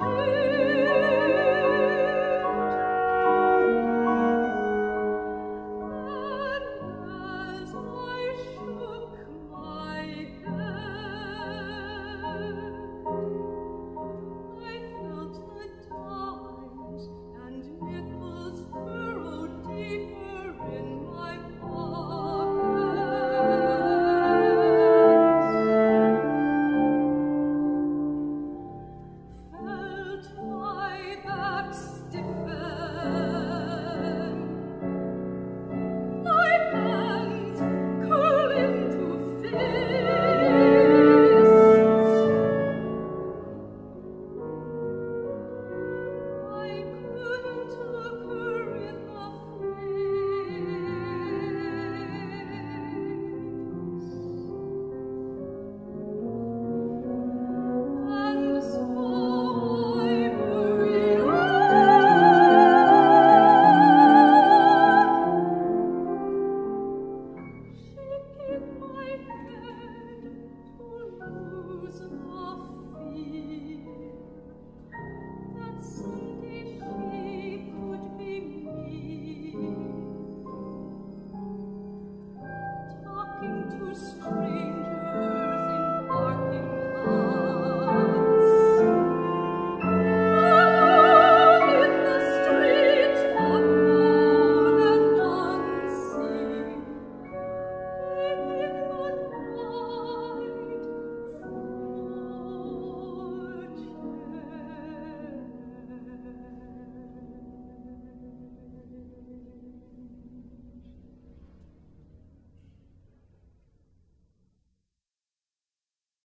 you.